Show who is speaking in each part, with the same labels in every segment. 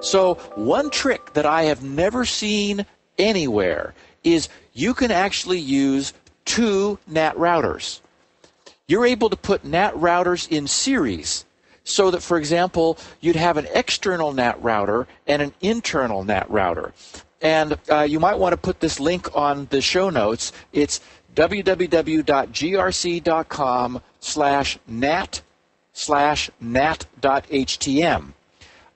Speaker 1: So, one trick that I have never seen anywhere is you can actually use two NAT routers. You're able to put NAT routers in series so that, for example, you'd have an external NAT router and an internal NAT router. And uh, you might want to put this link on the show notes. It's www.grc.com slash nat slash nat.htm.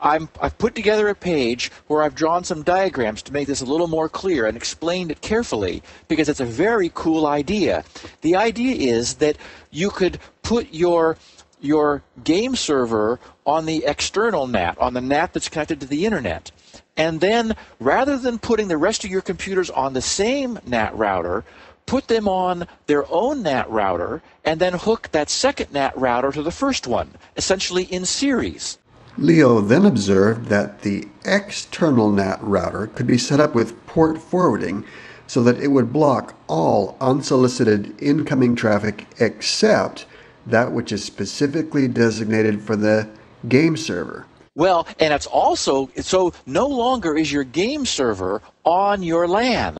Speaker 1: I'm, I've put together a page where I've drawn some diagrams to make this a little more clear and explained it carefully because it's a very cool idea. The idea is that you could put your your game server on the external NAT, on the NAT that's connected to the internet. And then rather than putting the rest of your computers on the same NAT router, put them on their own NAT router and then hook that second NAT router to the first one, essentially in series.
Speaker 2: Leo then observed that the external NAT router could be set up with port forwarding so that it would block all unsolicited incoming traffic except that which is specifically designated for the game server.
Speaker 1: Well, and it's also so no longer is your game server on your LAN.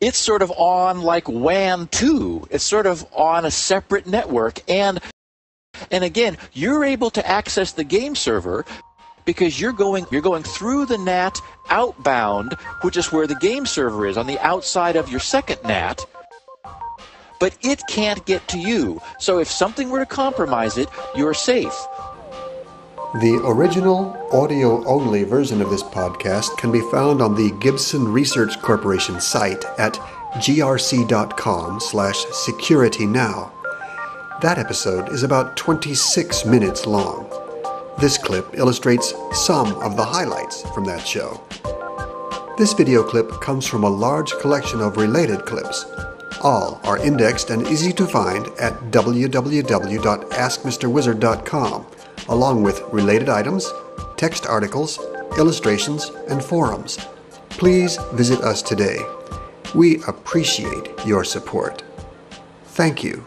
Speaker 1: It's sort of on like WAN 2. It's sort of on a separate network and and again, you're able to access the game server because you're going you're going through the NAT outbound, which is where the game server is on the outside of your second NAT but it can't get to you. So if something were to compromise it, you're safe.
Speaker 2: The original audio only version of this podcast can be found on the Gibson Research Corporation site at grc.com slash securitynow. That episode is about 26 minutes long. This clip illustrates some of the highlights from that show. This video clip comes from a large collection of related clips all are indexed and easy to find at www.askmisterwizard.com, along with related items, text articles, illustrations, and forums. Please visit us today. We appreciate your support. Thank you.